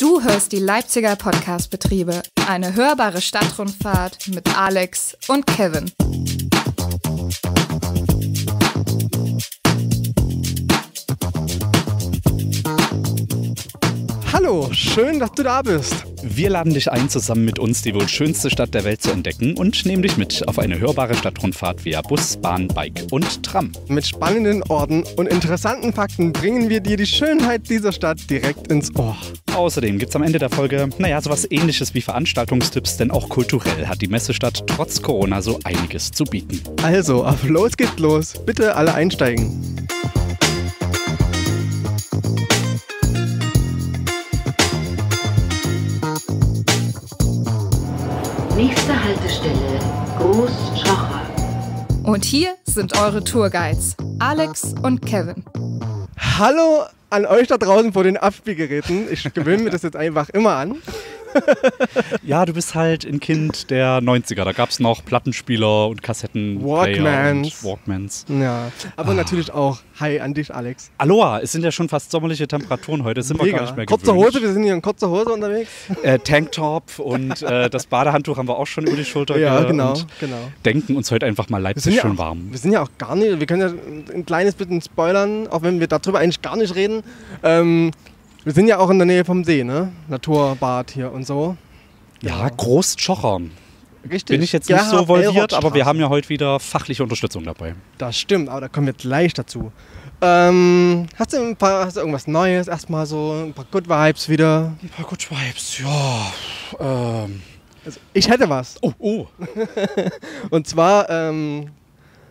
Du hörst die Leipziger Podcast-Betriebe, eine hörbare Stadtrundfahrt mit Alex und Kevin. Hallo, schön, dass du da bist. Wir laden dich ein, zusammen mit uns die wohl schönste Stadt der Welt zu entdecken und nehmen dich mit auf eine hörbare Stadtrundfahrt via Bus, Bahn, Bike und Tram. Mit spannenden Orten und interessanten Fakten bringen wir dir die Schönheit dieser Stadt direkt ins Ohr. Außerdem gibt es am Ende der Folge, naja, sowas ähnliches wie Veranstaltungstipps, denn auch kulturell hat die Messestadt trotz Corona so einiges zu bieten. Also, auf los geht's los. Bitte alle einsteigen. Nächste Haltestelle Großschocher. Und hier sind eure Tourguides, Alex und Kevin. Hallo an euch da draußen vor den Abspielgeräten. Ich gewöhne mir das jetzt einfach immer an. Ja, du bist halt ein Kind der 90er. Da gab es noch Plattenspieler und Kassetten. Walkmans. Und Walkmans. Ja, aber natürlich auch Hi an dich, Alex. Aloha, es sind ja schon fast sommerliche Temperaturen heute. Das sind wir gar nicht mehr Kurze. Hose, wir sind hier in kurzer Hose unterwegs. Äh, Tanktop und äh, das Badehandtuch haben wir auch schon über die Schulter Ja, ge- genau, genau. denken uns heute einfach mal Leipzig ja schön auch, warm. wir sind ja auch gar nicht, wir können ja ein kleines bisschen spoilern, auch wenn wir darüber eigentlich gar nicht reden. Ähm, wir sind ja auch in der Nähe vom See, ne? Naturbad hier und so. Ja, Großschocher. Richtig. Bin ich jetzt nicht so Gerhard volviert, Elroth aber wir haben ja heute wieder fachliche Unterstützung dabei. Das stimmt, aber da kommen wir gleich dazu. Ähm, hast, du ein paar, hast du irgendwas Neues? Erstmal so ein paar Good Vibes wieder. Ein paar Good Vibes, ja. Ähm. Also ich hätte was. Oh, oh. Und zwar ähm,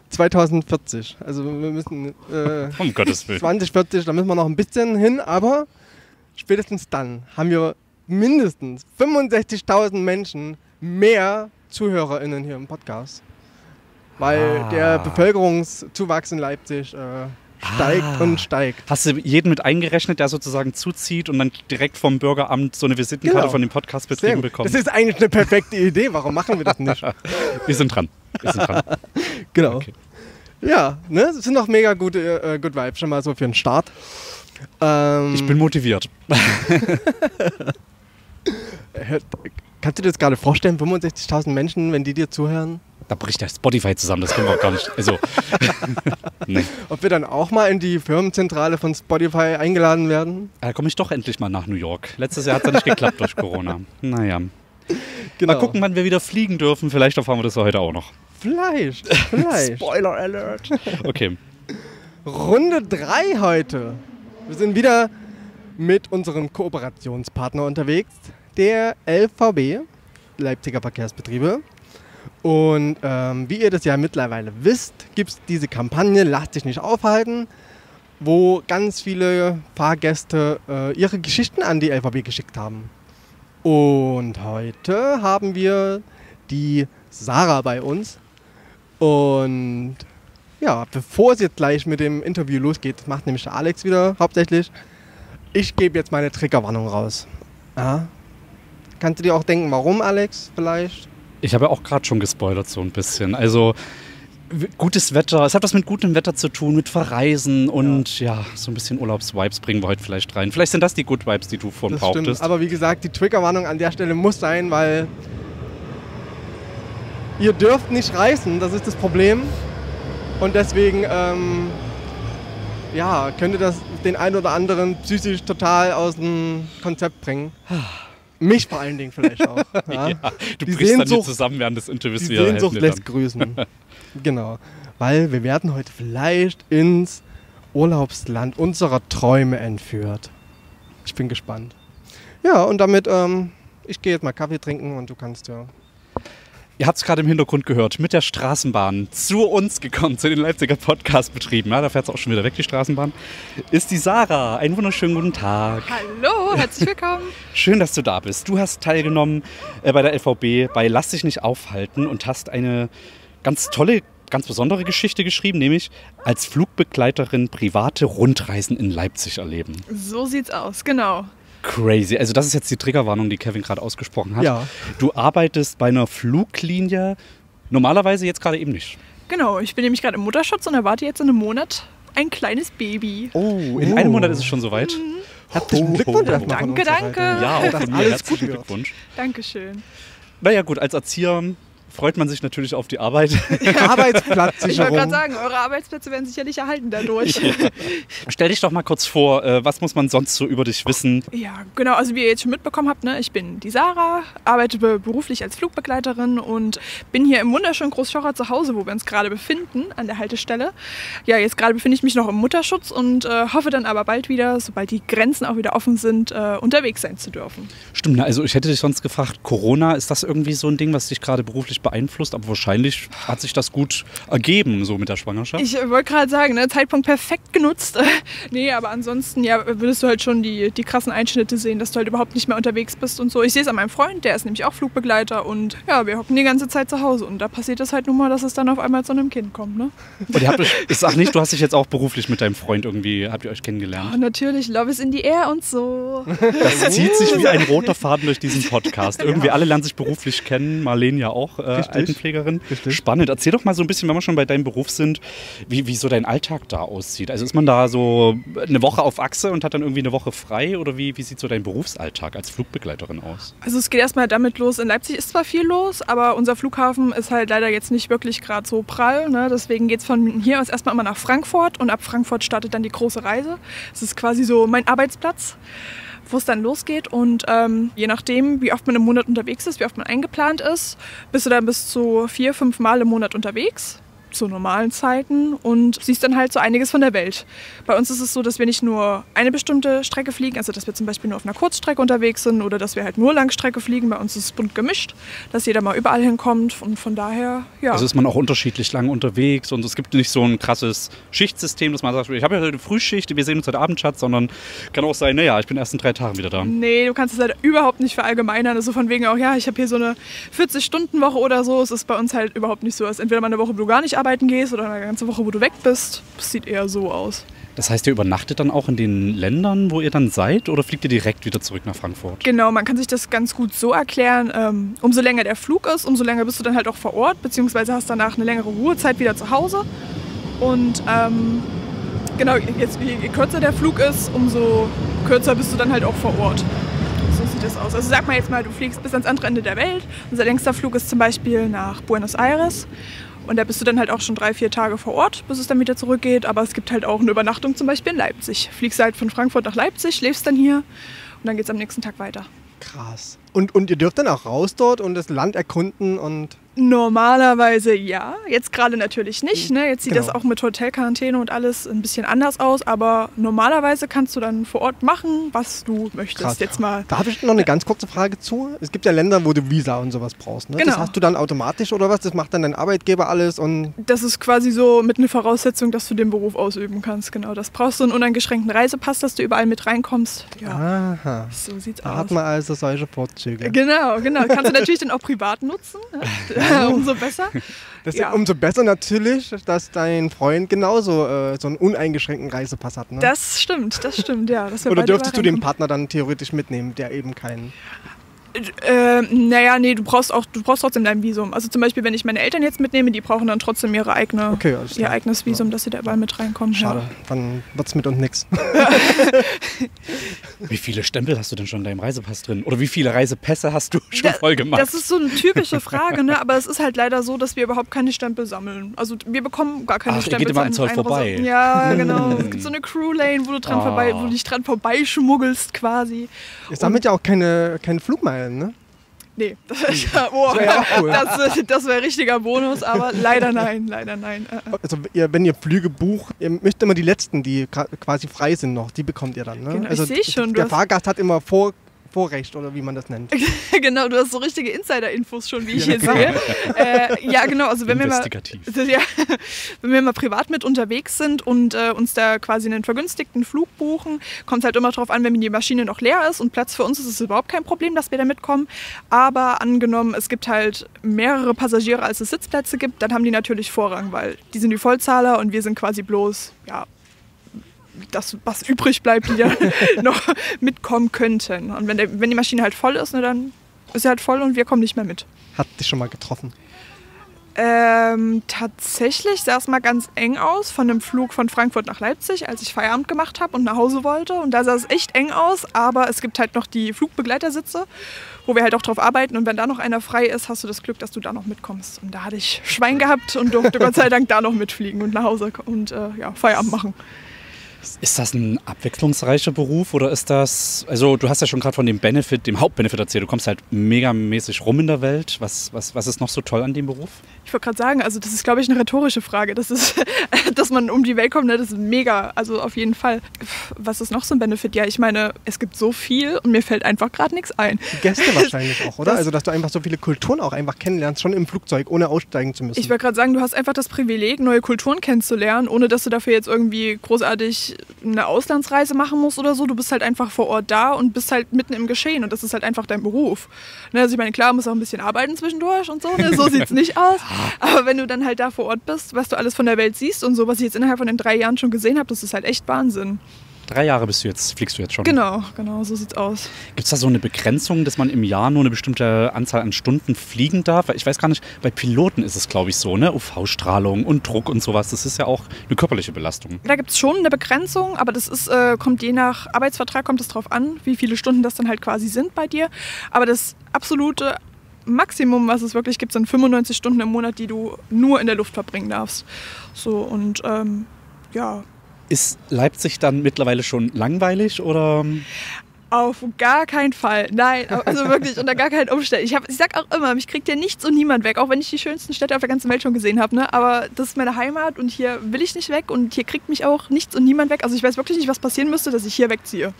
2040. Also wir müssen äh, Um Gottes Willen. 2040, da müssen wir noch ein bisschen hin, aber spätestens dann haben wir mindestens 65.000 Menschen mehr ZuhörerInnen hier im Podcast. Weil Ah. der Bevölkerungszuwachs in Leipzig äh, steigt Ah. und steigt. Hast du jeden mit eingerechnet, der sozusagen zuzieht und dann direkt vom Bürgeramt so eine Visitenkarte Genau. von dem Sehr Podcast-Betrieben gut. bekommt? Das ist eigentlich eine perfekte Idee. Warum machen wir das nicht? Wir sind dran. Wir sind dran. Genau. Okay. Ja, ne? Das sind doch mega gute äh, Good Vibes schon mal so für den Start. Ähm, Ich bin motiviert. Kannst du dir das gerade vorstellen, 65.000 Menschen, wenn die dir zuhören? Da bricht der Spotify zusammen, das können wir auch gar nicht. Also, nee. Ob wir dann auch mal in die Firmenzentrale von Spotify eingeladen werden? Da komme ich doch endlich mal nach New York. Letztes Jahr hat es ja nicht geklappt durch Corona. Naja. Genau. Mal gucken, wann wir wieder fliegen dürfen. Vielleicht erfahren wir das ja heute auch noch. Vielleicht, vielleicht. Spoiler Alert. Okay. Runde 3 heute. Wir sind wieder mit unserem Kooperationspartner unterwegs, der LVB, Leipziger Verkehrsbetriebe. Und ähm, wie ihr das ja mittlerweile wisst, gibt es diese Kampagne Lasst dich nicht aufhalten, wo ganz viele Fahrgäste äh, ihre Geschichten an die LVB geschickt haben. Und heute haben wir die Sarah bei uns. Und ja, bevor es jetzt gleich mit dem Interview losgeht, das macht nämlich der Alex wieder hauptsächlich. Ich gebe jetzt meine Triggerwarnung raus. Ja. Kannst du dir auch denken, warum, Alex, vielleicht? Ich habe ja auch gerade schon gespoilert so ein bisschen. Also gutes Wetter, es hat was mit gutem Wetter zu tun, mit Verreisen und ja, so ein bisschen Urlaubsvibes bringen wir heute vielleicht rein. Vielleicht sind das die Good Vibes, die du vorhin Das stimmt. brauchtest. Aber wie gesagt, die Triggerwarnung an der Stelle muss sein, weil ihr dürft nicht reißen, das ist das Problem. Und deswegen, ähm, ja, könnte das den einen oder anderen psychisch total aus dem Konzept bringen. Mich vor allen Dingen vielleicht auch. Ja. ja, du Die brichst dann hier Sehnsucht- zusammen während des Interviews Die wieder. Sehnsucht lässt grüßen. genau. Weil wir werden heute vielleicht ins Urlaubsland unserer Träume entführt. Ich bin gespannt. Ja, und damit, ähm, ich gehe jetzt mal Kaffee trinken und du kannst ja. Ihr habt es gerade im Hintergrund gehört, mit der Straßenbahn zu uns gekommen, zu den Leipziger Podcast-Betrieben. Ja, da fährt es auch schon wieder weg, die Straßenbahn. Ist die Sarah. Einen wunderschönen guten Tag. Hallo, herzlich willkommen. Schön, dass du da bist. Du hast teilgenommen äh, bei der LVB bei Lass dich nicht aufhalten und hast eine ganz tolle, ganz besondere Geschichte geschrieben, nämlich als Flugbegleiterin private Rundreisen in Leipzig erleben. So sieht's aus, genau. Crazy. Also das ist jetzt die Triggerwarnung, die Kevin gerade ausgesprochen hat. Ja. Du arbeitest bei einer Fluglinie, normalerweise jetzt gerade eben nicht. Genau, ich bin nämlich gerade im Mutterschutz und erwarte jetzt in einem Monat ein kleines Baby. Oh, in Oh. einem Monat ist es schon soweit. Herzlichen Ho, Glückwunsch ho, ho. von Danke, danke. Ja, auch von mir alles herzlichen. Glückwunsch. Dankeschön. Naja gut, als Erzieher freut man sich natürlich auf die Arbeit. Ich wollte Arbeitsplatzsicherung. gerade sagen, eure Arbeitsplätze werden sicherlich erhalten dadurch. Stell dich doch mal kurz vor, äh, was muss man sonst so über dich wissen? Ja, genau. Also wie ihr jetzt schon mitbekommen habt, ne, ich bin die Sarah, arbeite be- beruflich als Flugbegleiterin und bin hier im wunderschönen Großschorrer zu Hause, wo wir uns gerade befinden, an der Haltestelle. Ja, jetzt gerade befinde ich mich noch im Mutterschutz und äh, hoffe dann aber bald wieder, sobald die Grenzen auch wieder offen sind, äh, unterwegs sein zu dürfen. Stimmt, also ich hätte dich sonst gefragt, Corona, ist das irgendwie so ein Ding, was dich gerade beruflich beeinflusst? Aber wahrscheinlich hat sich das gut ergeben, so mit der Schwangerschaft. Ich äh, wollte gerade sagen, ne, Zeitpunkt perfekt genutzt. nee, aber ansonsten, ja, würdest du halt schon die, die krassen Einschnitte sehen, dass du halt überhaupt nicht mehr unterwegs bist und so. Ich sehe es an meinem Freund, der ist nämlich auch Flugbegleiter und ja, wir hocken die ganze Zeit zu Hause und da passiert es halt nun mal, dass es dann auf einmal zu einem Kind kommt, ne? Und ihr habt euch, ich sag nicht, du hast dich jetzt auch beruflich mit deinem Freund irgendwie, habt ihr euch Oh, kennengelernt? natürlich, Love is in the air und so. Das zieht sich wie ein roter Faden durch diesen Podcast. Irgendwie alle lernen sich beruflich kennen, Marlene ja auch, äh, Richtig. Altenpflegerin. Richtig. Spannend. Erzähl doch mal so ein bisschen, wenn wir schon bei deinem Beruf sind, wie, wie so dein Alltag da aussieht. Also ist man da so eine Woche auf Achse und hat dann irgendwie eine Woche frei oder wie, wie sieht so dein Berufsalltag als Flugbegleiterin aus? Also es geht erstmal damit los, in Leipzig ist zwar viel los, aber unser Flughafen ist halt leider jetzt nicht wirklich gerade so prall. Ne? Deswegen geht es von hier aus erstmal immer nach Frankfurt und ab Frankfurt startet dann die große Reise. Es ist quasi so mein Arbeitsplatz wo es dann losgeht und ähm, je nachdem, wie oft man im Monat unterwegs ist, wie oft man eingeplant ist, bist du dann bis zu vier, fünf Mal im Monat unterwegs zu normalen Zeiten und siehst dann halt so einiges von der Welt. Bei uns ist es so, dass wir nicht nur eine bestimmte Strecke fliegen, also dass wir zum Beispiel nur auf einer Kurzstrecke unterwegs sind oder dass wir halt nur Langstrecke fliegen. Bei uns ist es bunt gemischt, dass jeder mal überall hinkommt und von daher, ja. Also ist man auch unterschiedlich lang unterwegs und es gibt nicht so ein krasses Schichtsystem, dass man sagt, ich habe ja heute Frühschicht, wir sehen uns heute Abend, Schatz, sondern kann auch sein, naja, ich bin erst in drei Tagen wieder da. Nee, du kannst es halt überhaupt nicht verallgemeinern. Also von wegen auch, ja, ich habe hier so eine 40-Stunden-Woche oder so. Es ist bei uns halt überhaupt nicht so. Es ist entweder mal eine Woche, wo du gar nicht arbeiten gehst oder eine ganze Woche, wo du weg bist. Das sieht eher so aus. Das heißt, ihr übernachtet dann auch in den Ländern, wo ihr dann seid, oder fliegt ihr direkt wieder zurück nach Frankfurt? Genau, man kann sich das ganz gut so erklären. Ähm, umso länger der Flug ist, umso länger bist du dann halt auch vor Ort, beziehungsweise hast danach eine längere Ruhezeit wieder zu Hause. Und ähm, genau, jetzt je, je kürzer der Flug ist, umso kürzer bist du dann halt auch vor Ort. So sieht das aus. Also sag mal jetzt mal, du fliegst bis ans andere Ende der Welt. Unser längster Flug ist zum Beispiel nach Buenos Aires. Und da bist du dann halt auch schon drei, vier Tage vor Ort, bis es dann wieder zurückgeht. Aber es gibt halt auch eine Übernachtung zum Beispiel in Leipzig. Fliegst halt von Frankfurt nach Leipzig, schläfst dann hier und dann geht es am nächsten Tag weiter. Krass. Und, und ihr dürft dann auch raus dort und das Land erkunden und. Normalerweise ja, jetzt gerade natürlich nicht. Ne? Jetzt sieht Genau. das auch mit Hotelquarantäne und alles ein bisschen anders aus, aber normalerweise kannst du dann vor Ort machen, was du möchtest. Krass. Jetzt mal. Da habe ich noch eine ganz kurze Frage zu. Es gibt ja Länder, wo du Visa und sowas brauchst. Ne? Genau. Das hast du dann automatisch oder was? Das macht dann dein Arbeitgeber alles und. Das ist quasi so mit einer Voraussetzung, dass du den Beruf ausüben kannst. Genau, das brauchst du einen uneingeschränkten Reisepass, dass du überall mit reinkommst. Ja, Aha. so sieht's Da aus. hat man also solche Vorzüge. Genau, genau. Kannst du natürlich dann auch privat nutzen. Ne? Umso besser. Das Ja. umso besser natürlich, dass dein Freund genauso äh, so einen uneingeschränkten Reisepass hat. Ne? Das stimmt, das stimmt, ja. oder dürftest du den Partner dann theoretisch mitnehmen, der eben keinen. Äh, naja, nee, du brauchst auch, du brauchst trotzdem dein Visum. Also zum Beispiel, wenn ich meine Eltern jetzt mitnehme, die brauchen dann trotzdem ihre eigene, Okay, alles ihr klar. eigenes Visum, dass sie da überall mit reinkommen. Schade, dann wird's mit uns nix. Wie viele Stempel hast du denn schon in deinem Reisepass drin? Oder wie viele Reisepässe hast du schon Da- voll gemacht? Das ist so eine typische Frage, ne? aber es ist halt leider so, dass wir überhaupt keine Stempel sammeln. Also wir bekommen gar keine Ach, Stempel. geht immer am Zoll vorbei. Ja, genau. Es gibt so eine Crew-Lane, wo du dran Ah. vorbei, wo du dich dran vorbeischmuggelst quasi. Ihr sammelt ja auch keine, keine Flugmeilen, ne? Nee, das, oh, wär ja auch cool. das, das wäre richtiger Bonus, aber leider nein, leider nein. Äh, äh. Also ihr, wenn ihr Flüge bucht, ihr müsst immer die letzten, die quasi frei sind noch, die bekommt ihr dann. Ne? Genau, ich also seh schon, du Der Fahrgast hat immer Vor, Vorrecht oder wie man das nennt. genau, du hast so richtige Insider-Infos schon, wie ich hier sehe. Äh, ja, genau, also wenn wir mal. Ja, wenn wir mal privat mit unterwegs sind und äh, uns da quasi einen vergünstigten Flug buchen, kommt es halt immer darauf an, wenn die Maschine noch leer ist und Platz für uns ist, ist es überhaupt kein Problem, dass wir da mitkommen. Aber angenommen, es gibt halt mehrere Passagiere, als es Sitzplätze gibt, dann haben die natürlich Vorrang, weil die sind die Vollzahler und wir sind quasi bloß, ja, das, was übrig bleibt, die da noch mitkommen könnten. Und wenn, der, wenn die Maschine halt voll ist, ne, dann ist sie halt voll und wir kommen nicht mehr mit. Hat dich schon mal getroffen. Ähm, tatsächlich sah es mal ganz eng aus von dem Flug von Frankfurt nach Leipzig, als ich Feierabend gemacht habe und nach Hause wollte. Und da sah es echt eng aus, aber es gibt halt noch die Flugbegleitersitze, wo wir halt auch drauf arbeiten. Und wenn da noch einer frei ist, hast du das Glück, dass du da noch mitkommst. Und da hatte ich Schwein gehabt und durfte Gott sei Dank da noch mitfliegen und nach Hause und äh, ja, Feierabend machen. Ist das ein abwechslungsreicher Beruf oder ist das, also du hast ja schon gerade von dem Benefit, dem Hauptbenefit erzählt, du kommst halt megamäßig rum in der Welt. Was, was, was ist noch so toll an dem Beruf? Ich wollte gerade sagen, also das ist, glaube ich, eine rhetorische Frage. Das ist, dass man um die Welt kommt, ne, das ist mega. Also auf jeden Fall. Was ist noch so ein Benefit? Ja, ich meine, es gibt so viel und mir fällt einfach gerade nichts ein. Die Gäste wahrscheinlich auch, oder? Das- also, dass du einfach so viele Kulturen auch einfach kennenlernst, schon im Flugzeug, ohne aussteigen zu müssen. Ich wollte gerade sagen, du hast einfach das Privileg, neue Kulturen kennenzulernen, ohne dass du dafür jetzt irgendwie großartig eine Auslandsreise machen musst oder so. Du bist halt einfach vor Ort da und bist halt mitten im Geschehen und das ist halt einfach dein Beruf. Ne, also ich meine, klar, musst auch ein bisschen arbeiten zwischendurch und so, ne? so sieht es nicht aus. Aber wenn du dann halt da vor Ort bist, was du alles von der Welt siehst und so, was ich jetzt innerhalb von den drei Jahren schon gesehen habe, das ist halt echt Wahnsinn. Drei Jahre bist du jetzt, fliegst du jetzt schon. Genau, genau, so sieht's aus. Gibt es da so eine Begrenzung, dass man im Jahr nur eine bestimmte Anzahl an Stunden fliegen darf? Weil ich weiß gar nicht, bei Piloten ist es, glaube ich, so, ne? UV-Strahlung und Druck und sowas. Das ist ja auch eine körperliche Belastung. Da gibt es schon eine Begrenzung, aber das ist, äh, kommt je nach Arbeitsvertrag kommt es drauf an, wie viele Stunden das dann halt quasi sind bei dir. Aber das absolute Maximum, was es wirklich gibt, sind 95 Stunden im Monat, die du nur in der Luft verbringen darfst. So und ähm, ja, Ist Leipzig dann mittlerweile schon langweilig oder? auf gar keinen Fall. Nein, also wirklich unter gar keinen Umständen. Ich, hab, ich sag auch immer, mich kriegt ja nichts und niemand weg, auch wenn ich die schönsten Städte auf der ganzen Welt schon gesehen habe. Ne? Aber das ist meine Heimat und hier will ich nicht weg und hier kriegt mich auch nichts und niemand weg. Also ich weiß wirklich nicht, was passieren müsste, dass ich hier wegziehe.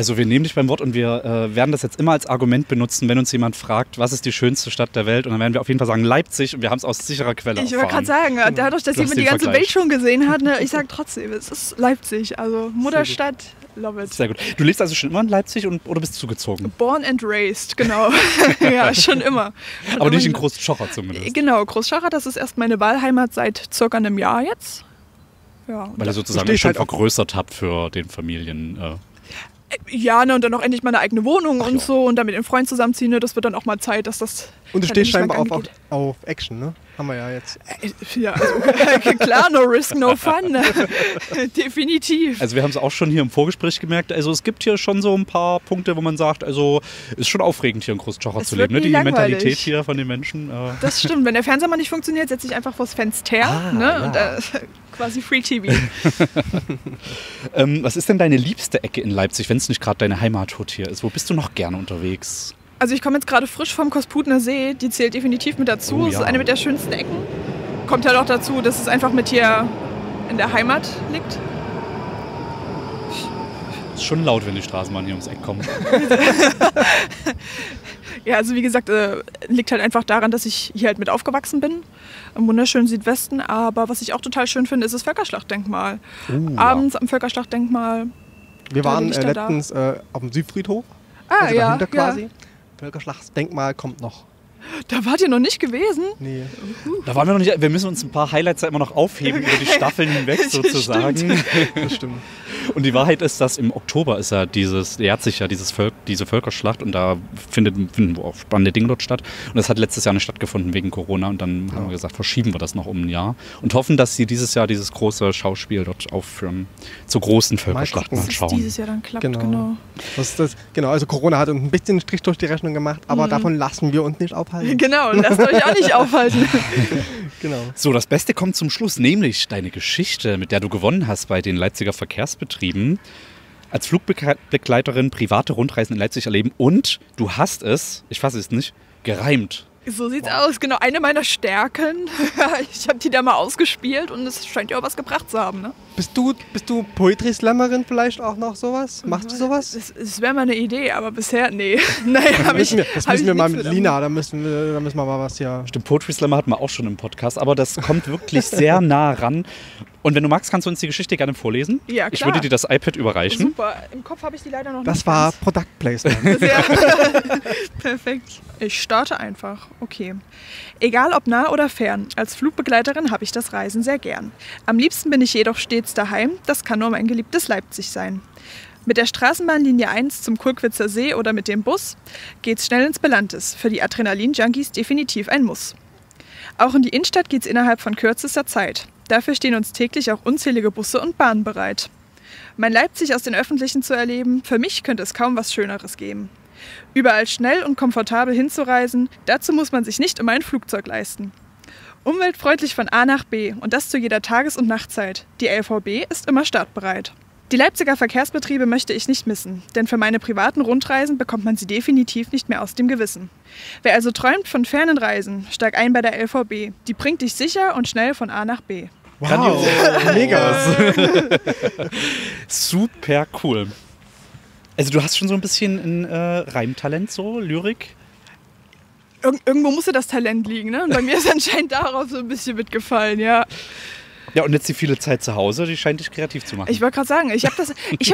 Also wir nehmen dich beim Wort und wir äh, werden das jetzt immer als Argument benutzen, wenn uns jemand fragt, was ist die schönste Stadt der Welt? Und dann werden wir auf jeden Fall sagen Leipzig und wir haben es aus sicherer Quelle Ich wollte gerade sagen, dadurch, dass Du jemand die ganze Vergleich. Welt schon gesehen hat, ne, ich sage trotzdem, es ist Leipzig, also Mutterstadt, love it. Sehr gut. Du lebst also schon immer in Leipzig und, oder bist zugezogen? Born and raised, genau. ja, schon immer. Schon Aber nicht in immer- Großschocher zumindest. Genau, Großschacher, das ist erst meine Wahlheimat seit circa einem Jahr jetzt. Ja, Weil ihr sozusagen stehst schon halt vergrößert habt für den Familien. Äh. Ja, ne, und dann auch endlich meine eigene Wohnung und ja. so und dann mit den Freunden zusammenziehen, ne, das wird dann auch mal Zeit, dass das. Und du dann stehst mal scheinbar auf, auf Action, ne? Haben wir ja jetzt. Äh, Ja, also, klar, no risk, no fun. Definitiv. Also wir haben es auch schon hier im Vorgespräch gemerkt. Also es gibt hier schon so ein paar Punkte, wo man sagt, also ist schon aufregend hier in Großschocher Es zu leben. Ne? Die langweilig. Mentalität hier von den Menschen. Äh. Das stimmt. Wenn der Fernseher mal nicht funktioniert, setze ich einfach vors Fenster. Ah, ne? ja. Und, äh, quasi Free TV. Ähm, was ist denn deine liebste Ecke in Leipzig, wenn es nicht gerade deine Heimathotel hier ist? Wo bist du noch gerne unterwegs? Also ich komme jetzt gerade frisch vom Kosputner See. Die zählt definitiv mit dazu. Oh, Es ist ja. eine mit der schönsten Ecken. Kommt halt auch dazu, dass es einfach mit hier in der Heimat liegt. Ist schon laut, wenn die Straßenbahn hier ums Eck kommt. Ja, also wie gesagt, äh, liegt halt einfach daran, dass ich hier halt mit aufgewachsen bin. Im wunderschönen Südwesten. Aber was ich auch total schön finde, ist das Völkerschlachtdenkmal. Oh, Abends am Völkerschlachtdenkmal. Wir Da waren äh, letztens äh, auf dem Südfriedhof. Ah, also ja, dahinter ja. Völkerschlachtsdenkmal kommt noch. Da wart ihr noch nicht gewesen? Nee. Da waren wir noch nicht. Wir müssen uns ein paar Highlights ja immer noch aufheben über die Staffeln hinweg sozusagen. Das stimmt. Und die Wahrheit ist, dass im Oktober ist ja dieses, jährt sich ja dieses Völk, diese Völkerschlacht und da findet, finden auch spannende Dinge dort statt. Und das hat letztes Jahr nicht stattgefunden wegen Corona und dann haben wir gesagt, verschieben wir das noch um ein Jahr und hoffen, dass sie dieses Jahr dieses große Schauspiel dort aufführen. Zur großen Völkerschlacht mal Dass es schauen. dieses Jahr dann klappt, Genau. genau. Das das, genau, also Corona hat uns ein bisschen einen Strich durch die Rechnung gemacht, aber Mhm. davon lassen wir uns nicht aufhalten. Genau, lasst euch auch nicht aufhalten. Genau. So, das Beste kommt zum Schluss, nämlich deine Geschichte, mit der du gewonnen hast bei den Leipziger Verkehrsbetrieben. Als Flugbegleiterin private Rundreisen in Leipzig erleben und du hast es, ich fasse es nicht, gereimt. So sieht's aus, genau. Eine meiner Stärken. ich habe die da mal ausgespielt und es scheint ja auch was gebracht zu haben. Ne? Bist du, bist du Poetry Slammerin vielleicht auch noch sowas? Machst du sowas? Es, es wäre mal eine Idee, aber bisher, nee. nee, hab ich, müssen wir, das hab müssen ich wir mal mit Lina, da müssen wir, da müssen wir mal was hier. Stimmt, Poetry Slammer hatten wir auch schon im Podcast, aber das kommt wirklich sehr nah ran. Und wenn du magst, kannst du uns die Geschichte gerne vorlesen. Ja, Ich klar. würde dir das iPad überreichen. Super, im Kopf habe ich die leider noch Das nicht war ganz. Product Placement. Sehr perfekt. Ich starte einfach. Okay. Egal ob nah oder fern, als Flugbegleiterin habe ich das Reisen sehr gern. Am liebsten bin ich jedoch stets daheim. Das kann nur mein geliebtes Leipzig sein. Mit der Straßenbahnlinie 1 zum Kulkwitzer See oder mit dem Bus geht's schnell ins Belantes. Für die Adrenalin-Junkies definitiv ein Muss. Auch in die Innenstadt geht's innerhalb von kürzester Zeit. Dafür stehen uns täglich auch unzählige Busse und Bahnen bereit. Mein Leipzig aus den Öffentlichen zu erleben, für mich könnte es kaum was Schöneres geben. Überall schnell und komfortabel hinzureisen, dazu muss man sich nicht immer ein Flugzeug leisten. Umweltfreundlich von A nach B und das zu jeder Tages- und Nachtzeit. Die LVB ist immer startbereit. Die Leipziger Verkehrsbetriebe möchte ich nicht missen, denn für meine privaten Rundreisen bekommt man sie definitiv nicht mehr aus dem Gewissen. Wer also träumt von fernen Reisen, steig ein bei der LVB. Die bringt dich sicher und schnell von A nach B. Wow, mega. Super cool. Also du hast schon so ein bisschen ein äh, Reimtalent, so Lyrik. Ir irgendwo musste das Talent liegen, ne? Und bei mir ist anscheinend darauf so ein bisschen mitgefallen, ja. Ja, und jetzt die viele Zeit zu Hause, die scheint dich kreativ zu machen. Ich wollte gerade sagen, ich habe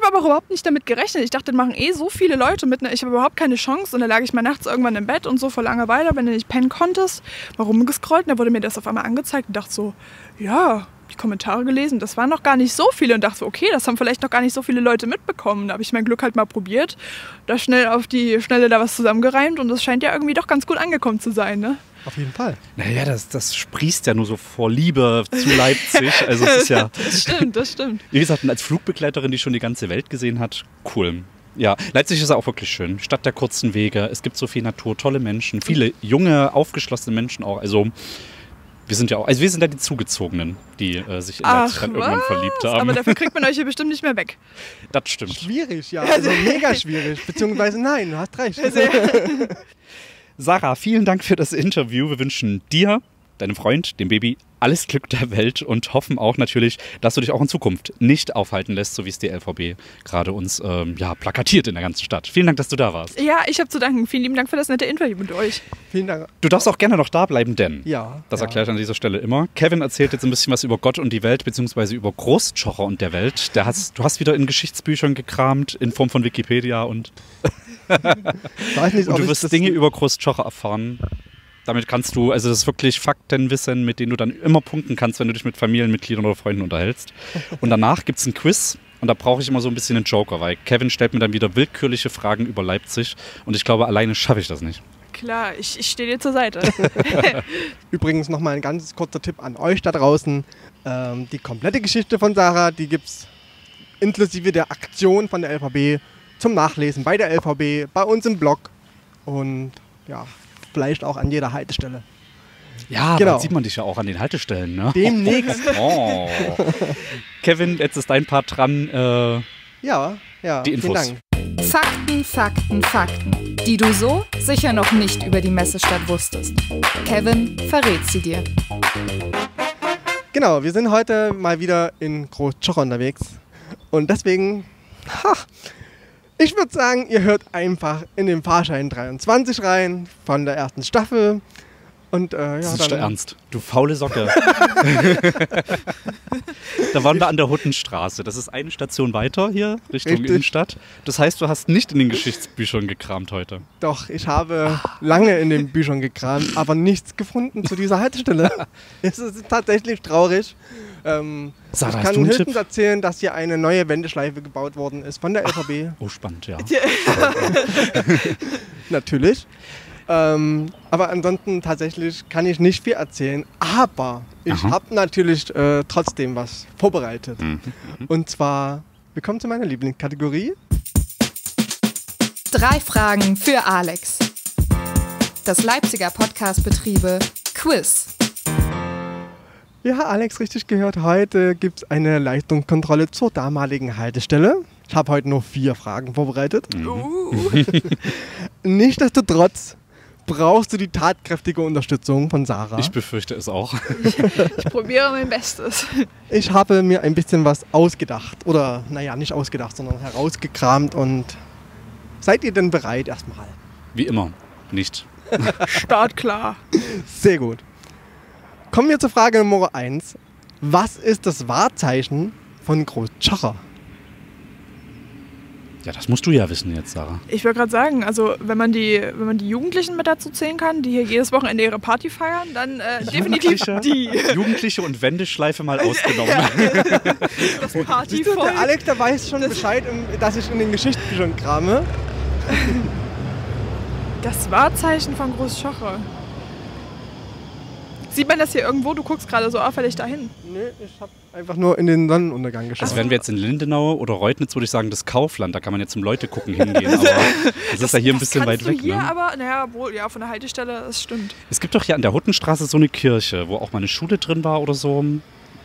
habe aber überhaupt nicht damit gerechnet. Ich dachte, das machen eh so viele Leute mit. Ne? Ich habe überhaupt keine Chance. Und da lag ich mal nachts irgendwann im Bett und so vor Langeweile, wenn du nicht pennen konntest, mal rumgescrollt. Und da wurde mir das auf einmal angezeigt und dachte so, ja, die Kommentare gelesen. Das waren noch gar nicht so viele und dachte so, okay, das haben vielleicht noch gar nicht so viele Leute mitbekommen. Da habe ich mein Glück halt mal probiert, da schnell auf die Schnelle da was zusammengereimt und das scheint ja irgendwie doch ganz gut angekommen zu sein, ne? Auf jeden Fall. naja, das, das sprießt ja nur so vor Liebe zu Leipzig. Also es ist ja, Das stimmt, das stimmt. wie gesagt, als Flugbegleiterin, die schon die ganze Welt gesehen hat, cool. Ja, Leipzig ist auch wirklich schön. Stadt der kurzen Wege. Es gibt so viel Natur, tolle Menschen, viele junge, aufgeschlossene Menschen auch. Also wir sind ja auch, also wir sind ja die Zugezogenen, die äh, sich in Leipzig Ach, dann irgendwann verliebt Aber haben. dafür kriegt man euch hier bestimmt nicht mehr weg. Das stimmt. Schwierig, ja. Also mega schwierig. Beziehungsweise nein, du hast recht. Sarah, vielen Dank für das Interview. Wir wünschen dir, deinem Freund, dem Baby, alles Glück der Welt und hoffen auch natürlich, dass du dich auch in Zukunft nicht aufhalten lässt, so wie es die LVB gerade uns ähm, ja, plakatiert in der ganzen Stadt. Vielen Dank, dass du da warst. Ja, ich habe zu danken. Vielen lieben Dank für das nette Interview mit euch. Vielen Dank. Du darfst auch gerne noch da bleiben, denn Ja. das ja. erkläre ich an dieser Stelle immer. Kevin erzählt jetzt ein bisschen was über Gott und die Welt, beziehungsweise über Großschocher und der Welt. Der hast, du hast wieder in Geschichtsbüchern gekramt, in Form von Wikipedia und, weiß nicht, und du wirst Dinge über Großschocher erfahren. Damit kannst du, also das ist wirklich Faktenwissen, mit denen du dann immer punkten kannst, wenn du dich mit Familienmitgliedern oder Freunden unterhältst. Und danach gibt es ein Quiz und da brauche ich immer so ein bisschen einen Joker, weil Kevin stellt mir dann wieder willkürliche Fragen über Leipzig und ich glaube, alleine schaffe ich das nicht. Klar, ich, ich stehe dir zur Seite. Übrigens nochmal ein ganz kurzer Tipp an euch da draußen. Ähm, die komplette Geschichte von Sarah, die gibt es inklusive der Aktion von der LVB zum Nachlesen bei der LVB, bei uns im Blog und ja, vielleicht auch an jeder Haltestelle. Ja, Genau. sieht man dich ja auch an den Haltestellen, ne? Demnächst. Oh. Kevin, jetzt ist dein Part dran. Äh, Ja, ja, Die vielen Infos. Dank. Fakten, Fakten, Fakten, die du so sicher noch nicht über die Messestadt wusstest. Kevin verrät sie dir. Genau, wir sind heute mal wieder in Großtschocher unterwegs und deswegen, ha, ich würde sagen, ihr hört einfach in den Fahrschein 23 rein von der ersten Staffel und äh, ja, das ist dann, Ernst. Du faule Socke. da waren wir an der Huttenstraße. Das ist eine Station weiter hier, Richtung Richtig. Innenstadt. Das heißt, du hast nicht in den Geschichtsbüchern gekramt heute. Doch, ich habe lange in den Büchern gekramt, aber nichts gefunden zu dieser Haltestelle. es ist tatsächlich traurig. Ähm, Sarah, ich kann einen erzählen, dass hier eine neue Wendeschleife gebaut worden ist von der LVB. Oh, spannend, ja. Natürlich. Ähm, aber ansonsten tatsächlich kann ich nicht viel erzählen. Aber ich habe natürlich äh, trotzdem was vorbereitet. Mhm. Und zwar, wir kommen zu meiner Lieblingskategorie. Drei Fragen für Alex. Das Leipziger Podcast-Betriebe Quiz. Ja, Alex, richtig gehört. Heute gibt es eine Leistungskontrolle zur damaligen Haltestelle. Ich habe heute nur vier Fragen vorbereitet. Uh, Nichtsdestotrotz brauchst du die tatkräftige Unterstützung von Sarah. Ich befürchte es auch. ich probiere mein Bestes. Ich habe mir ein bisschen was ausgedacht. Oder, naja, nicht ausgedacht, sondern herausgekramt. Und seid ihr denn bereit erstmal? Wie immer. Nicht. Startklar. Sehr gut. Kommen wir zur Frage Nummer 1. Was ist das Wahrzeichen von Großtschacher? Ja, das musst du ja wissen jetzt, Sarah. Ich wollte gerade sagen, also wenn man, die, wenn man die Jugendlichen mit dazu zählen kann, die hier jedes Wochenende ihre Party feiern, dann äh, definitiv Jugendliche? die. Jugendliche und Wendeschleife mal ausgenommen. Das Siehst du, Partyvolk. der Alex, der weiß schon Bescheid, dass ich in den Geschichtsbüchern krame. Das Wahrzeichen von Großschoche. Sieht man das hier irgendwo? Du guckst gerade so auffällig dahin. Nö, ich habe einfach nur in den Sonnenuntergang geschaut. Also wären wir jetzt in Lindenau oder Reutnitz, würde ich sagen, das Kaufland. Da kann man jetzt zum Leute gucken hingehen. Aber das ist ja hier ein bisschen Kannst weit du weg. hier Ne? aber, naja, wohl, ja, von der Haltestelle, das stimmt. Es gibt doch hier an der Huttenstraße so eine Kirche, wo auch mal eine Schule drin war oder so.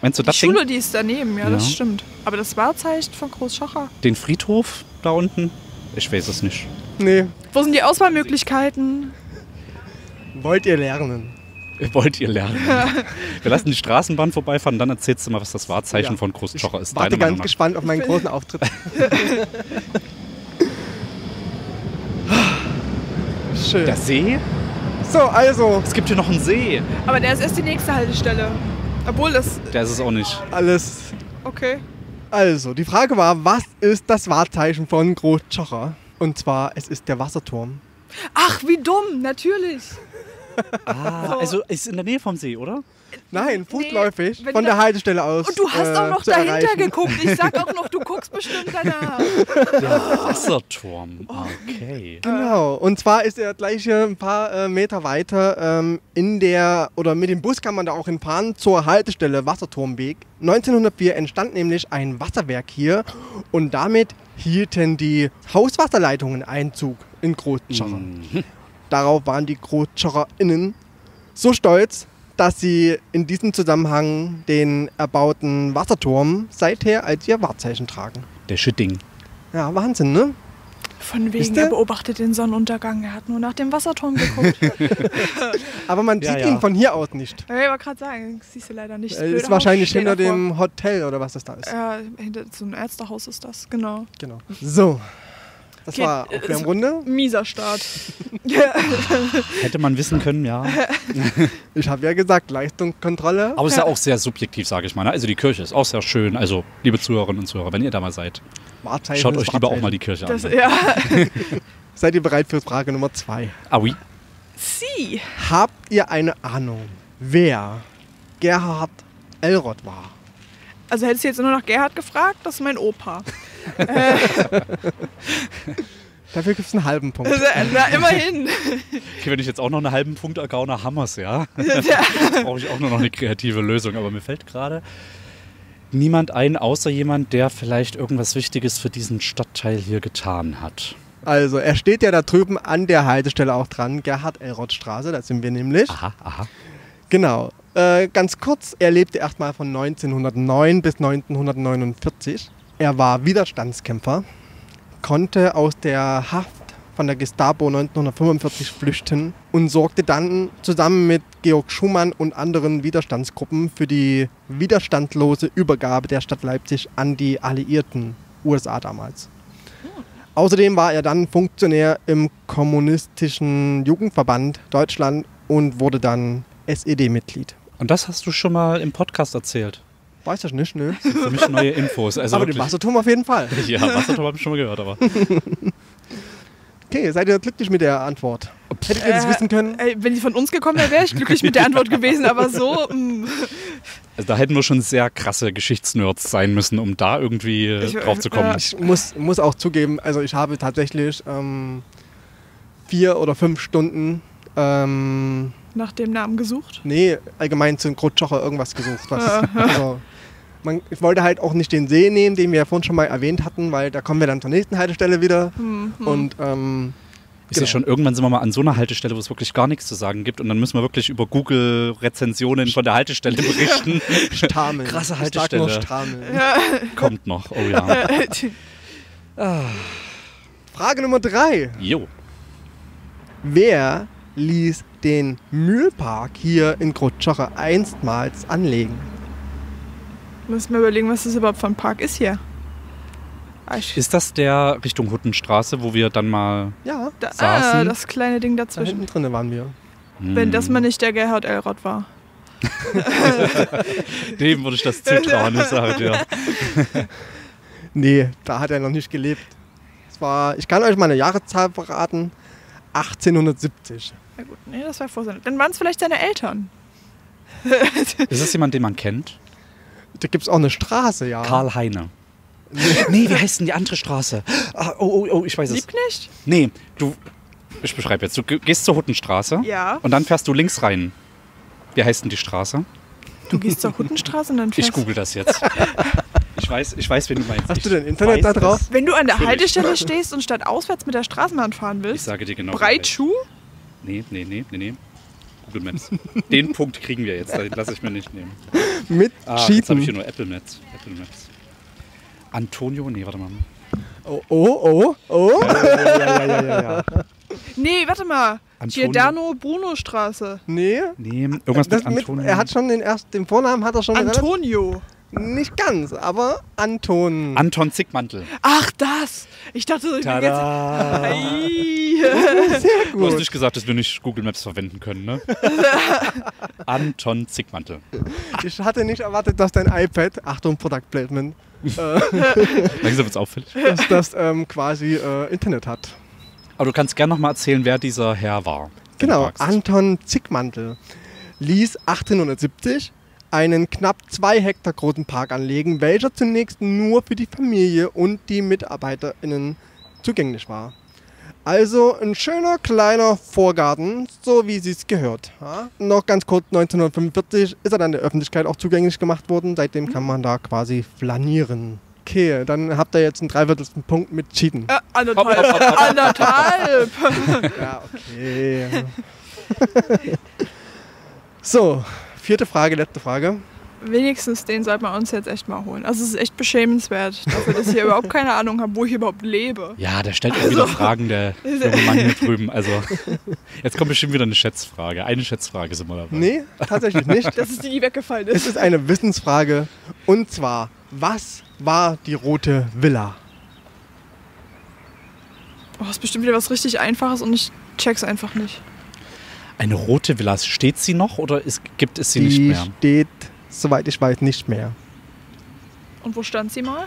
Meinst du Die das Schule, Ding? die ist daneben, ja, Ja. das stimmt. Aber das Wahrzeichen von Großschacher. Den Friedhof da unten? Ich weiß es nicht. Nee, Wo sind die Auswahlmöglichkeiten? wollt ihr lernen? Wollt ihr lernen? Wir lassen die Straßenbahn vorbeifahren, dann erzählst du mal, was das Wahrzeichen Ja. von Großschocher ist. Warte Deine ganz gespannt auf meinen großen Auftritt. Schön. Der See? So, also, Es gibt hier noch einen See. Aber der ist erst die nächste Haltestelle. Obwohl das. Der ist es auch nicht. alles. Okay. Also, die Frage war, was ist das Wahrzeichen von Großschocher? Und zwar, es ist der Wasserturm. Ach, wie dumm, natürlich. Ah, also ist in der Nähe vom See, oder? Nein, fußläufig wenn von der Haltestelle aus. Und du hast äh, auch noch zu dahinter erreichen. geguckt. Ich sag auch noch, du guckst bestimmt danach. Der Wasserturm. Okay. Genau, und zwar ist er gleich hier ein paar äh, Meter weiter ähm, in der, oder mit dem Bus kann man da auch hinfahren zur Haltestelle Wasserturmweg. 1904 entstand nämlich ein Wasserwerk hier und damit hielten die Hauswasserleitungen Einzug in Großschocher. Darauf waren die GroßschocherInnen so stolz, dass sie in diesem Zusammenhang den erbauten Wasserturm seither als ihr Wahrzeichen tragen. Der Schütting. Ja, Wahnsinn, ne? Von wegen, er beobachtet den Sonnenuntergang. Er hat nur nach dem Wasserturm geguckt. Aber man Ja, sieht ja. ihn von hier aus nicht. ja, ich wollte gerade sagen, das siehst du leider nicht. Das Er blöde ist wahrscheinlich hinter davor. dem Hotel oder was das da ist. Ja, hinter so einem Ärztehaus ist das, genau. Genau. So. Das Geht- war Aufwärmrunde. Mieser Start. Hätte man wissen können, ja. Ich habe ja gesagt, Leistungskontrolle. Aber es ist ja auch sehr subjektiv, sage ich mal. ne? Also die Kirche ist auch sehr schön. Also, liebe Zuhörerinnen und Zuhörer, wenn ihr da mal seid, Wahrzeichen schaut euch lieber auch mal die Kirche Das, an. ja. Seid ihr bereit für Frage Nummer zwei? Ah, oui. Sie. Habt ihr eine Ahnung, wer Gerhard Elrod war? Also hättest du jetzt nur nach Gerhard gefragt? Das ist mein Opa. Dafür gibt es einen halben Punkt. Also, Na, immerhin. Okay, wenn ich jetzt auch noch einen halben Punkt ergaune, Hammers, ja. Jetzt brauche ich auch nur noch eine kreative Lösung. Aber mir fällt gerade niemand ein, außer jemand, der vielleicht irgendwas Wichtiges für diesen Stadtteil hier getan hat. Also, er steht ja da drüben an der Haltestelle auch dran, Gerhard Elrod Straße, da sind wir nämlich. Aha, aha. Genau. Äh, ganz kurz, er lebte erstmal von 1909 bis 1949. Er war Widerstandskämpfer, konnte aus der Haft von der Gestapo 1945 flüchten und sorgte dann zusammen mit Georg Schumann und anderen Widerstandsgruppen für die widerstandlose Übergabe der Stadt Leipzig an die Alliierten USA damals. Außerdem war er dann Funktionär im Kommunistischen Jugendverband Deutschland und wurde dann SED-Mitglied. Und das hast du schon mal im Podcast erzählt. Weiß ich nicht, nö. Für mich neue Infos. Also aber den. Wasserturm auf jeden Fall. Ja, Wasserturm habe ich schon mal gehört, aber. Okay, seid ihr glücklich mit der Antwort? Hättet ihr das Äh, wissen können? Ey, wenn sie von uns gekommen wäre, wäre ich glücklich mit der Antwort gewesen. Aber so, mm, Also da hätten wir schon sehr krasse Geschichtsnerds sein müssen, um da irgendwie äh, Ich- drauf zu kommen. ja. Ich muss, muss auch zugeben, also ich habe tatsächlich ähm, vier oder fünf Stunden, ähm, nach dem Namen gesucht. nee, allgemein zu Grotschocher irgendwas gesucht. Was, also, man, ich wollte halt auch nicht den See nehmen, den wir ja vorhin schon mal erwähnt hatten, weil da kommen wir dann zur nächsten Haltestelle wieder. Hm, hm. Und ähm, Ich sehe Genau. schon, irgendwann sind wir mal an so einer Haltestelle, wo es wirklich gar nichts zu sagen gibt. Und dann müssen wir wirklich über Google-Rezensionen von der Haltestelle berichten. Stameln. Krasse Ich sag nur Haltestelle. Stameln. Kommt noch. Oh ja. Frage Nummer drei. Jo. Wer ließ den Mühlpark hier in Grotschocher einstmals anlegen? Müssen wir überlegen, was das überhaupt für ein Park ist hier. Ah, ich- Ist das der Richtung Huttenstraße, wo wir dann mal. Ja, Da, ah, saßen? das kleine Ding da dazwischen. hinten drinnen waren wir. Wenn das mal nicht der Gerhard Elrod war. Dem würde ich das zutrauen, ich sage dir. Nee, da hat er noch nicht gelebt. Es war, ich kann euch mal eine Jahreszahl verraten. 1870. Na gut, nee, das war vor seiner. Dann waren es vielleicht seine Eltern. Ist das jemand, den man kennt? Da gibt es auch eine Straße, ja. Karl Heine. Nee, wie heißt denn die andere Straße? Ah, oh, oh, oh, ich weiß es. Liebknecht? Nee, du. Ich beschreibe jetzt. Du ge- gehst zur Huttenstraße Ja. und dann fährst du links rein. Wie heißt denn die Straße? Du gehst zur Huttenstraße und dann Ich fährst google das jetzt. Ich weiß, ich weiß, wen du meinst. Hast ich du denn Internet da drauf? Wenn du an der Natürlich. Haltestelle stehst und statt auswärts mit der Straßenbahn fahren Ich willst, sage dir genau. Breitschuh? Nee, nee, nee, nee, nee. Google Maps. Den Punkt kriegen wir jetzt, den lasse ich mir nicht nehmen. Mit Ah, jetzt habe ich hier Cheaten. nur Apple Maps. Apple Maps. Antonio? Nee, warte mal. Oh, oh, oh, oh. Ja, ja, ja, ja, ja. Nee, warte mal. Antonio. Giordano Bruno Straße. Nee. Nee, irgendwas Das mit mit, Antonio. er hat schon den ersten, den Vornamen hat er schon Antonio. Nicht ganz, aber Anton. Anton Zickmantel. Ach, das. Ich dachte, ich bin jetzt... Ei. Sehr Du hast gut. nicht gesagt, dass wir nicht Google Maps verwenden können, ne? Anton Zickmantel. Ich hatte nicht erwartet, dass dein iPad, Achtung, Product Placement, Langsam wird's auffällig. dass das ähm, quasi äh, Internet hat. Aber du kannst gerne nochmal erzählen, wer dieser Herr war. Genau. Anton Zickmantel ließ 1870 einen knapp zwei Hektar großen Park anlegen, welcher zunächst nur für die Familie und die MitarbeiterInnen zugänglich war. Also ein schöner kleiner Vorgarten, so wie sie es gehört. Ja? Noch ganz kurz, 1945 ist er dann der Öffentlichkeit auch zugänglich gemacht worden. Seitdem kann man da quasi flanieren. Okay, dann habt ihr jetzt einen dreiviertelsten Punkt mit Cheaten. Äh, anderthalb. Anderthalb. Ja, okay. so, vierte Frage, letzte Frage. Wenigstens den sollte man uns jetzt echt mal holen. Also es ist echt beschämenswert, dafür, dass ich hier überhaupt keine Ahnung habe, wo ich überhaupt lebe. Ja, der stellt auch wieder Fragen, der junge Mann hier drüben. Also, jetzt kommt bestimmt wieder eine Schätzfrage. Eine Schätzfrage sind wir dabei. Nee, tatsächlich nicht. Das ist die, die weggefallen Es ist. ist eine Wissensfrage. Und zwar, was war die rote Villa? Oh, ist bestimmt wieder was richtig Einfaches und ich check's einfach nicht. Eine rote Villa, steht sie noch oder ist, gibt es sie die nicht mehr? steht, soweit ich weiß, nicht mehr. Und wo stand sie mal?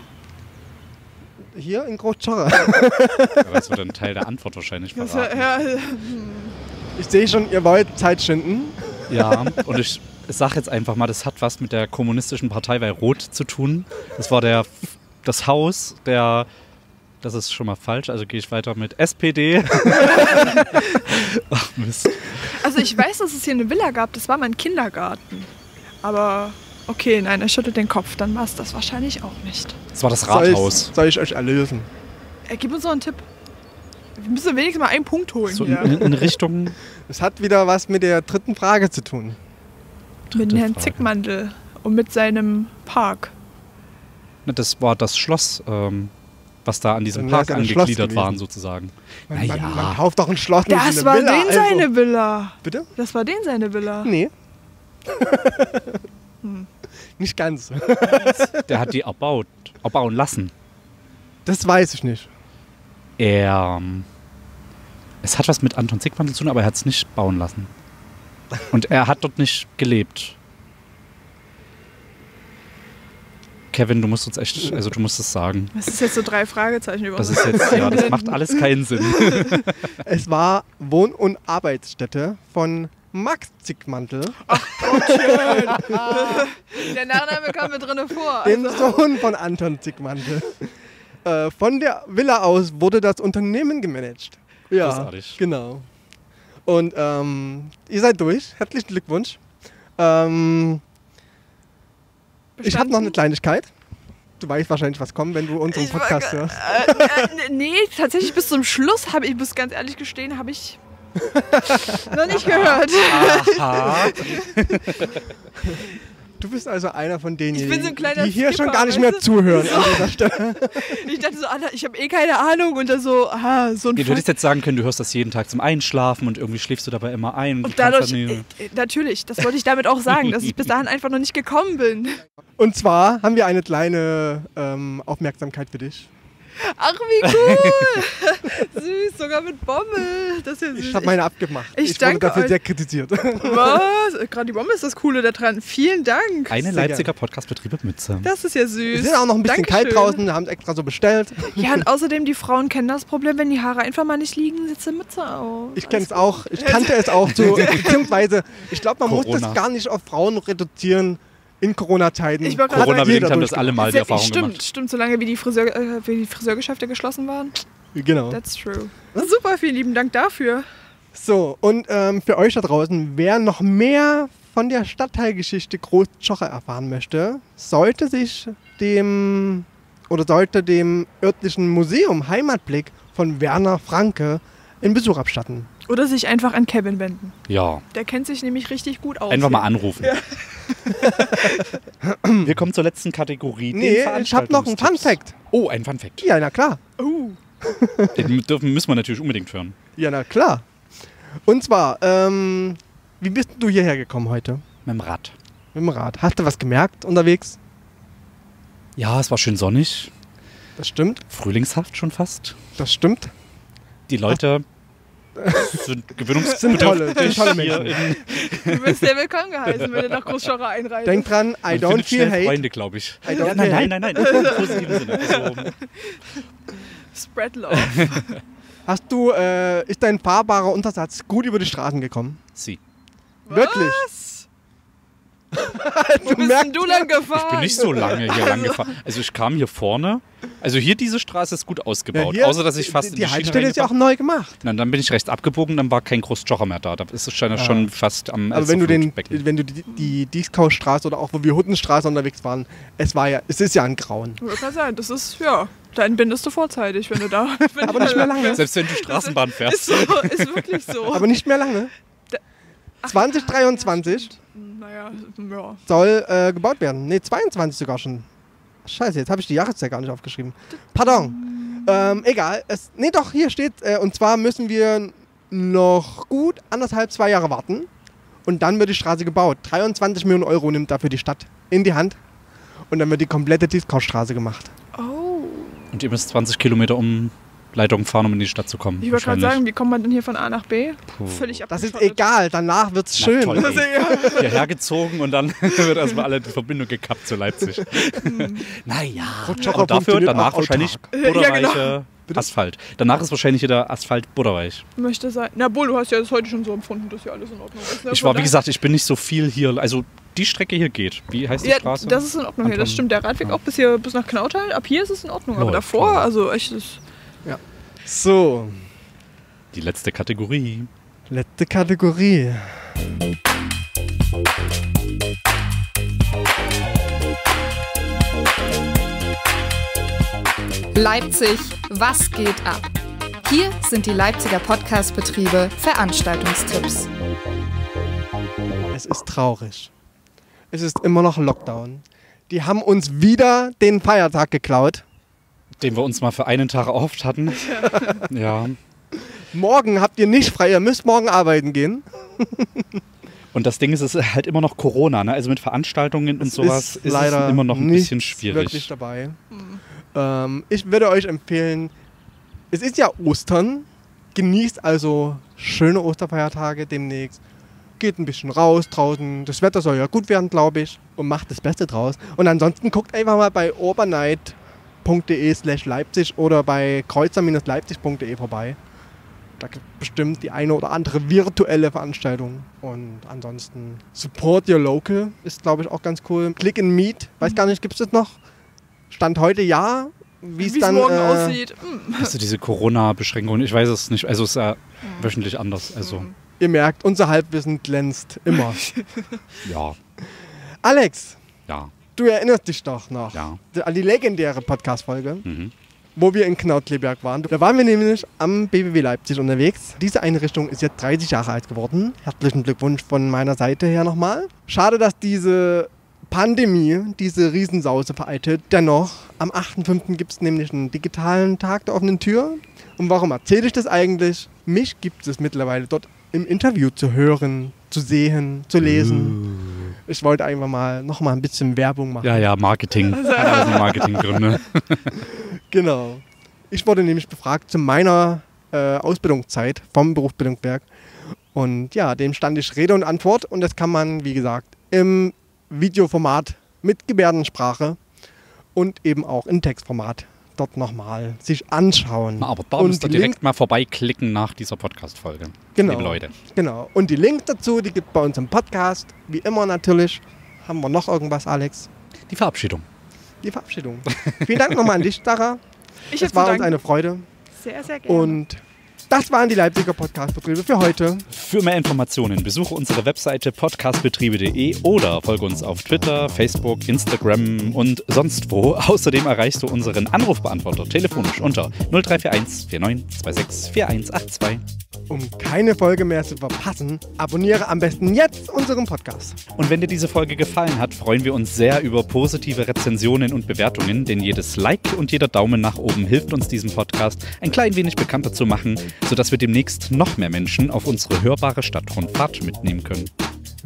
Hier in Großschorre. Aber Das wird ein Teil der Antwort wahrscheinlich verraten. ja, Ich sehe schon, ihr wollt Zeit schinden. Ja, und ich sag jetzt einfach mal, das hat was mit der kommunistischen Partei bei Rot zu tun. Das war der, das Haus der, das ist schon mal falsch, also gehe ich weiter mit SPD. Ach Mist. Also ich weiß, dass es hier eine Villa gab. Das war mein Kindergarten. Aber okay, nein, er schüttelt den Kopf. Dann war es das wahrscheinlich auch nicht. Das war das Soll ich, Rathaus. soll ich euch erlösen? Er gibt uns noch einen Tipp. Wir müssen wenigstens mal einen Punkt holen So in, hier. in, in Richtung. Es hat wieder was mit der dritten Frage zu tun. mit Herrn Frage. Zickmantel und mit seinem Park. Das war das Schloss, ähm, was da an diesem Park angegliedert waren, sozusagen. Man, Naja. man, man kauft doch ein Schloss nicht Das war Villa, den also. seine Villa. Bitte? Das war den seine Villa. Nee. Hm. Nicht ganz. Der hat die erbaut, erbauen lassen. Das weiß ich nicht. Er. ähm, Es hat was mit Anton Zickmantel zu tun, aber er hat es nicht bauen lassen. Und er hat dort nicht gelebt. Kevin, du musst uns echt, also du musst es sagen. Das ist jetzt so drei Fragezeichen über Das uns. ist jetzt, ja, das macht alles keinen Sinn. Es war Wohn- und Arbeitsstätte von Max Zickmantel, Der Nachname kam mir drinne vor. dem Also, Sohn von Anton Zickmantel. Äh, von der Villa aus wurde das Unternehmen gemanagt. Ja, Großartig. genau. Und ähm, ihr seid durch. Herzlichen Glückwunsch. Ähm, ich habe noch eine Kleinigkeit. Du weißt wahrscheinlich, was kommt, wenn du unseren war Podcast ge- hörst. äh, äh, nee, tatsächlich bis zum Schluss habe ich, muss ganz ehrlich gestehen, habe ich noch nicht gehört. Aha. Du bist also einer von Ich bin so ein kleiner die hier schon Skipper, gar nicht weißt mehr du? zuhören dieser Stelle. Ich dachte so, Alter, ich habe eh keine Ahnung und dann so, aha, so ein Nee, du hättest jetzt sagen können, du hörst das jeden Tag zum Einschlafen und irgendwie schläfst du dabei immer ein. Und dadurch, dann äh, äh, natürlich, das wollte ich damit auch sagen, dass ich bis dahin einfach noch nicht gekommen bin. Und zwar haben wir eine kleine ähm, Aufmerksamkeit für dich. Ach, wie cool. süß, sogar mit Bommel. Das ist ja süß. Ich habe meine abgemacht. ich Ich, wurde danke dafür euch. sehr kritisiert. Was? Gerade die Bombe ist das Coole daran. Vielen Dank. Eine Sehr Leipziger Podcast-Betrieb mit Mütze. Das ist ja süß. Es ist auch noch ein bisschen Dankeschön. kalt draußen, wir haben es extra so bestellt. Ja, und außerdem, die Frauen kennen das Problem, wenn die Haare einfach mal nicht liegen, sitzt die Mütze auf. Ich kenne es auch, ich kannte es auch so, beziehungsweise ich glaube, man muss Corona. das gar nicht auf Frauen reduzieren in Corona-Zeiten. Ich wollte gerade Corona-bedingt haben das alle mal die Sehr- Erfahrung stimmt, gemacht. stimmt, solange wie die, Friseur, äh, wie die Friseurgeschäfte geschlossen waren. Genau. That's true. Super, vielen lieben Dank dafür. So, und ähm, für euch da draußen, wer noch mehr von der Stadtteilgeschichte Großschocher erfahren möchte, sollte sich dem oder sollte dem örtlichen Museum Heimatblick von Werner Franke einen Besuch abstatten. Oder sich einfach an Kevin wenden. Ja, Der kennt sich nämlich richtig gut aus. einfach mal anrufen. Wir kommen zur letzten Kategorie. Nee, ich habe noch einen Fun. Fact. Oh, ein Fun Fact. Ja, na klar. Uh, Den dürfen, müssen wir natürlich unbedingt hören. Ja, na klar. Und zwar, ähm, wie bist du hierher gekommen heute? Mit dem Rad. Mit dem Rad. Hast du was gemerkt unterwegs? Ja, es war schön sonnig. Das stimmt. Frühlingshaft schon fast. Das stimmt. Die Leute sind gewöhnungsbedürftig. Sind tolle, sind tolle hier Menschen. in- du bist sehr willkommen geheißen, wenn du nach Großschorrer einreist. Denk dran, I Man don't feel hate. Freunde, glaube ich. I don't Ja, nein, nein, nein, nein. Im positiven Sinne. Also, Spread love. Hast du, äh, ist dein fahrbarer Untersatz gut über die Straßen gekommen? sie. Wirklich? Was? Du Wo bist denn du lang gefahren? Ich bin nicht so lange hier lang gefahren. Also ich kam hier vorne. Also hier diese Straße ist gut Ja, ausgebaut. hier- Außer dass ich fast die, in die die Haltestelle ist ja auch neu gemacht. Na, dann bin ich rechts abgebogen, dann war kein Großjocher mehr da. Da ist es schon, schon fast am Aber wenn du, den, wenn du die, die Dieskaustraße oder auch wo wir Huttenstraße unterwegs waren, es war ja, es ist ja ein Grauen. Ja, kann sein. Das ist, ja, da entbindest du vorzeitig, wenn du da. Wenn Aber nicht mehr lange. Selbst wenn du Straßenbahn Ist fährst. so, ist wirklich so. Aber nicht mehr lange. Ach, 2023 Naja, ja. soll äh, gebaut werden. Ne, 22 sogar schon. Scheiße, jetzt habe ich die Jahreszeit gar nicht aufgeschrieben. Pardon. Ähm, egal. Es, nee, doch, hier steht, äh, und zwar müssen wir noch gut anderthalb, zwei Jahre warten. Und dann wird die Straße gebaut. 23 Millionen Euro nimmt dafür die Stadt in die Hand. Und dann wird die komplette Dieskaustraße gemacht. Oh. Und ihr müsst 20 Kilometer um Leitung fahren, um in die Stadt zu kommen. Ich wollte gerade sagen, wie kommt man denn hier von A nach B? Puh. Völlig Das ist egal, danach wird's Na schön. toll. Hierher gezogen und dann wird erstmal alle die Verbindung gekappt zu Leipzig. naja. Rutschhocher Und dafür danach wahrscheinlich autark. Ja, butterweiche Asphalt. Danach ist wahrscheinlich hier der Asphalt butterweich. Möchte sein. Na, wohl, du hast ja das heute schon so empfunden, dass hier alles in Ordnung ist. ne? Ich war, wie gesagt, ich bin nicht so viel hier. Also die Strecke hier geht. Wie heißt die Ja, Straße? das ist in Ordnung hier. Das stimmt. Der Radweg Ja. auch bis hier bis nach Knautal. Ab hier ist es in Ordnung. Aber Läuft, davor, also echt, das So, die letzte Kategorie. letzte Kategorie. Leipzig, was geht ab? Hier sind die Leipziger Podcast-Betriebe Veranstaltungstipps. Es ist traurig. Es ist immer noch Lockdown. Die haben uns wieder den Feiertag geklaut. Den wir uns mal für einen Tag erhofft hatten. ja. Morgen habt ihr nicht frei, ihr müsst morgen arbeiten gehen. Und das Ding ist, es ist halt immer noch Corona. Ne? Also mit Veranstaltungen und sowas ist, leider es immer noch ein bisschen schwierig. wirklich dabei. Ähm, ich würde euch empfehlen, es ist ja Ostern. Genießt also schöne Osterfeiertage demnächst. Geht ein bisschen raus draußen. Das Wetter soll ja gut werden, glaube ich. Und macht das Beste draus. Und ansonsten guckt einfach mal bei overnight.de slash Leipzig oder bei kreuzer-leipzig.de vorbei. Da gibt es bestimmt die eine oder andere virtuelle Veranstaltung. Und ansonsten Support Your Local ist, glaube ich, auch ganz cool. Click and Meet, weiß gar nicht, gibt es das noch? Stand heute ja. Wie es dann morgen äh, aussieht. Hm. Hast du diese Corona-Beschränkungen? Ich weiß es nicht. Also es ist ja wöchentlich anders. Also Ihr merkt, unser Halbwissen glänzt immer. ja, Alex, ja, du erinnerst dich doch noch ja. an die legendäre Podcast-Folge, Mhm. wo wir in Knautleberg waren. Da waren wir nämlich am BBW Leipzig unterwegs. Diese Einrichtung ist jetzt 30 Jahre alt geworden. Herzlichen Glückwunsch von meiner Seite her nochmal. Schade, dass diese Pandemie diese Riesensause vereitet. Dennoch, am 8.5. gibt es nämlich einen digitalen Tag der offenen Tür. Und warum erzähle ich das eigentlich? Mich gibt es mittlerweile dort im Interview zu hören, zu sehen, zu lesen. Ich wollte einfach mal noch mal ein bisschen Werbung machen. Ja, ja, Marketing. Eine Marketinggründe. Genau. Ich wurde nämlich befragt zu meiner äh, Ausbildungszeit vom Berufsbildungswerk. Und ja, dem stand ich Rede und Antwort. Und das kann man, wie gesagt, im Videoformat mit Gebärdensprache und eben auch in Textformat dort nochmal sich anschauen. Na, aber da Und müsst ihr direkt Link- mal vorbeiklicken nach dieser Podcast-Folge. Genau. Liebe Leute. Genau. Und die Links dazu, die gibt bei uns im Podcast. Wie immer natürlich. Haben wir noch irgendwas, Alex? Die Verabschiedung. Die Verabschiedung. Vielen Dank nochmal an dich, Sarah. Ich Es war uns eine Freude. Sehr, sehr gerne. Und Das waren die Leipziger Podcastbetriebe für heute. Für mehr Informationen besuche unsere Webseite podcastbetriebe.de oder folge uns auf Twitter, Facebook, Instagram und sonst wo. Außerdem erreichst du unseren Anrufbeantworter telefonisch unter 0341 4926 4182. Um keine Folge mehr zu verpassen, abonniere am besten jetzt unseren Podcast. Und wenn dir diese Folge gefallen hat, freuen wir uns sehr über positive Rezensionen und Bewertungen, denn jedes Like und jeder Daumen nach oben hilft uns, diesen Podcast ein klein wenig bekannter zu machen, sodass wir demnächst noch mehr Menschen auf unsere hörbare Stadtrundfahrt mitnehmen können.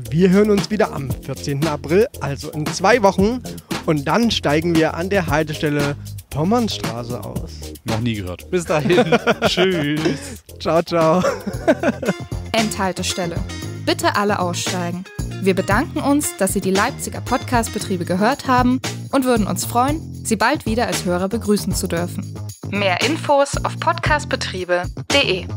Wir hören uns wieder am 14. April, also in zwei Wochen. Und dann steigen wir an der Haltestelle Pommernstraße aus. Noch nie gehört. Bis dahin. Tschüss. Ciao, ciao. Endhaltestelle. Bitte alle aussteigen. Wir bedanken uns, dass Sie die Leipziger Podcastbetriebe gehört haben und würden uns freuen, Sie bald wieder als Hörer begrüßen zu dürfen. Mehr Infos auf podcastbetriebe.de.